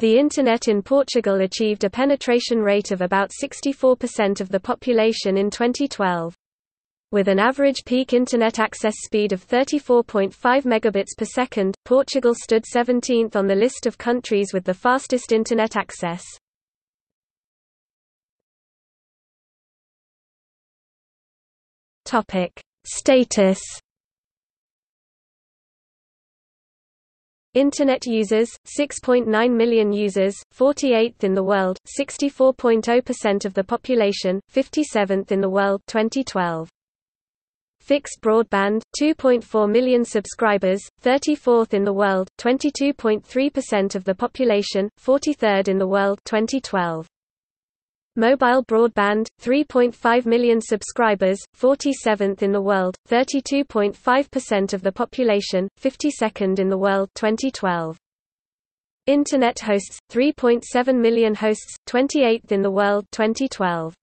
The Internet in Portugal achieved a penetration rate of about 64% of the population in 2012. With an average peak Internet access speed of 34.5 megabits per second, Portugal stood 17th on the list of countries with the fastest Internet access. Status Internet users, 6.9 million users, 48th in the world, 64.0% of the population, 57th in the world 2012. Fixed broadband, 2.4 million subscribers, 34th in the world, 22.3% of the population, 43rd in the world 2012. Mobile broadband, 3.5 million subscribers, 47th in the world, 32.5% of the population, 52nd in the world 2012. Internet hosts, 3.7 million hosts, 28th in the world 2012.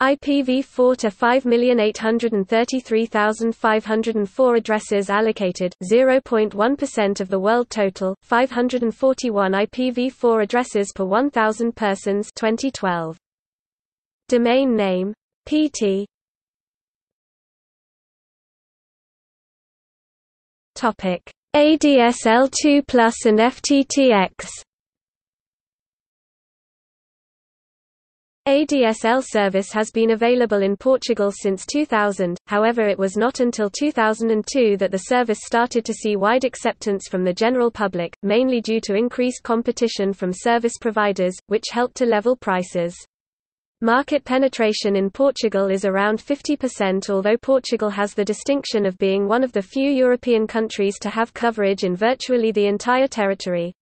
IPv4 to 5,833,504 addresses allocated, 0.1% of the world total, 541 IPv4 addresses per 1,000 persons 2012. Domain name. PT ADSL2 Plus and FTTX ADSL service has been available in Portugal since 2000, however it was not until 2002 that the service started to see wide acceptance from the general public, mainly due to increased competition from service providers, which helped to level prices. Market penetration in Portugal is around 50% although Portugal has the distinction of being one of the few European countries to have coverage in virtually the entire territory.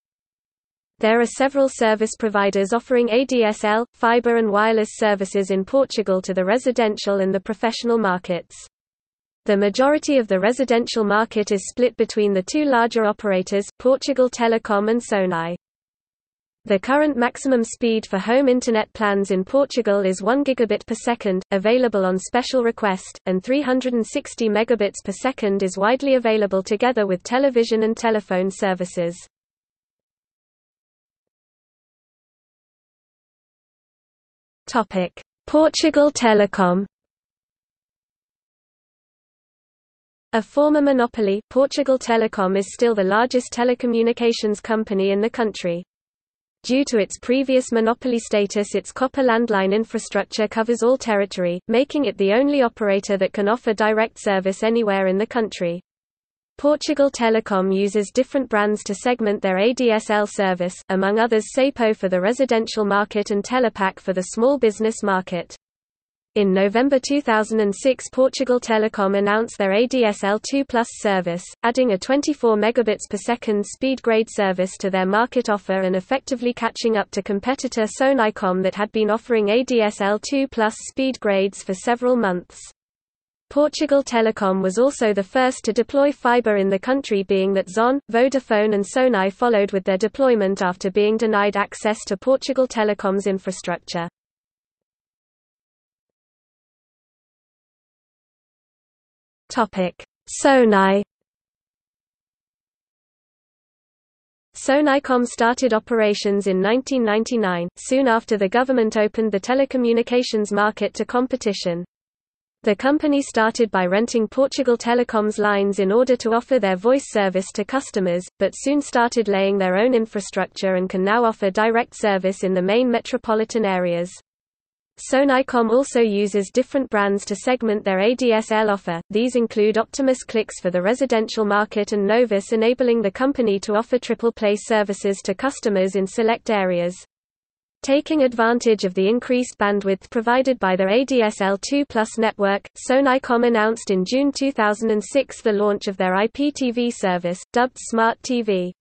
There are several service providers offering ADSL, fiber and wireless services in Portugal to the residential and the professional markets. The majority of the residential market is split between the two larger operators, Portugal Telecom and Sonae. The current maximum speed for home internet plans in Portugal is 1 gigabit per second, available on special request, and 360 megabits per second is widely available together with television and telephone services. Topic: Portugal Telecom. A former monopoly, Portugal Telecom is still the largest telecommunications company in the country. Due to its previous monopoly status its copper landline infrastructure covers all territory, making it the only operator that can offer direct service anywhere in the country. Portugal Telecom uses different brands to segment their ADSL service, among others Sapo for the residential market and Telepac for the small business market. In November 2006 Portugal Telecom announced their ADSL 2 Plus service, adding a 24 megabits per second speed grade service to their market offer and effectively catching up to competitor Sonaecom that had been offering ADSL 2 Plus speed grades for several months. Portugal Telecom was also the first to deploy fiber in the country being that Zon, Vodafone and Sonae followed with their deployment after being denied access to Portugal Telecom's infrastructure. Sonae Sonaecom started operations in 1999, soon after the government opened the telecommunications market to competition. The company started by renting Portugal Telecom's lines in order to offer their voice service to customers, but soon started laying their own infrastructure and can now offer direct service in the main metropolitan areas. Sonaecom also uses different brands to segment their ADSL offer, these include Optimus Clix for the residential market and Novus enabling the company to offer triple play services to customers in select areas. Taking advantage of the increased bandwidth provided by their ADSL2 Plus network, Sonaecom announced in June 2006 the launch of their IPTV service, dubbed Smart TV.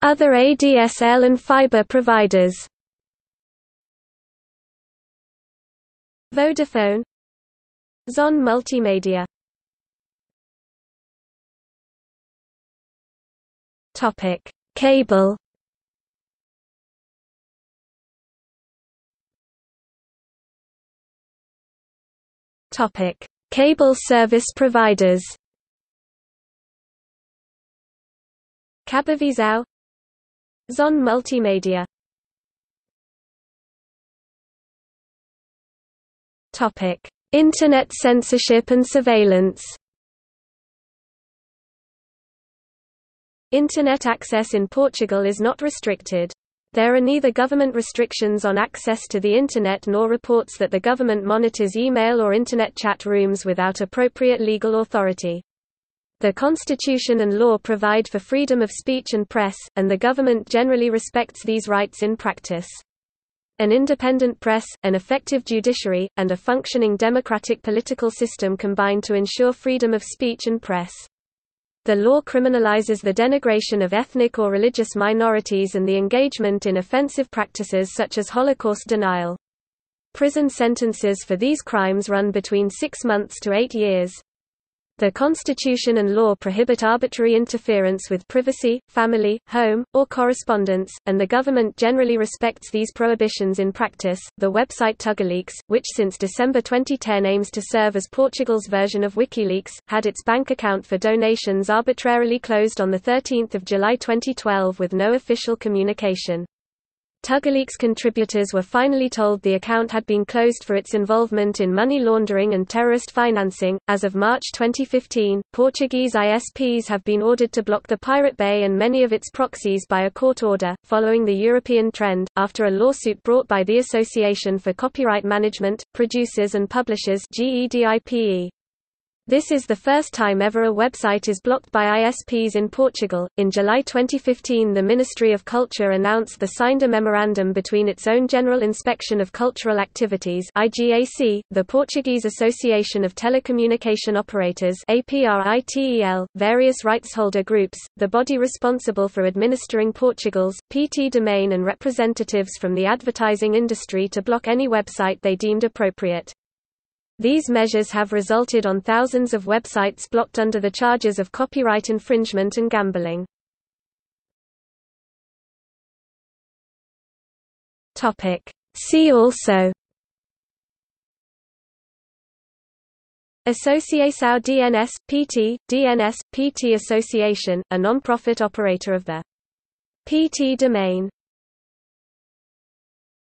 Other ADSL and fiber providers. Vodafone. Zon Multimedia Topic: Cable. Topic: Cable service providers. Cabovisão Zon Multimedia Topic: Internet censorship and surveillance. Internet access in Portugal is not restricted. There are neither government restrictions on access to the Internet nor reports that the government monitors email or Internet chat rooms without appropriate legal authority. The Constitution and law provide for freedom of speech and press, and the government generally respects these rights in practice. An independent press, an effective judiciary, and a functioning democratic political system combine to ensure freedom of speech and press. The law criminalizes the denigration of ethnic or religious minorities and the engagement in offensive practices such as Holocaust denial. Prison sentences for these crimes run between six months to eight years. The Constitution and law prohibit arbitrary interference with privacy, family, home, or correspondence, and the government generally respects these prohibitions in practice. The website Tugaleaks, which since December 2010 aims to serve as Portugal's version of WikiLeaks, had its bank account for donations arbitrarily closed on 13 July 2012 with no official communication. Tugaleaks contributors were finally told the account had been closed for its involvement in money laundering and terrorist financing. As of March 2015, Portuguese ISPs have been ordered to block the Pirate Bay and many of its proxies by a court order, following the European trend, after a lawsuit brought by the Association for Copyright Management, Producers and Publishers GEDIPE. This is the first time ever a website is blocked by ISPs in Portugal. In July 2015, the Ministry of Culture announced the signed a memorandum between its own General Inspection of Cultural Activities (IGAC), the Portuguese Association of Telecommunication Operators (APRITEL), various rightsholder groups, the body responsible for administering Portugal's PT domain, and representatives from the advertising industry to block any website they deemed appropriate. These measures have resulted on thousands of websites blocked under the charges of copyright infringement and gambling. See also. Associação DNS, PT, DNS, PT Association, a non-profit operator of the PT domain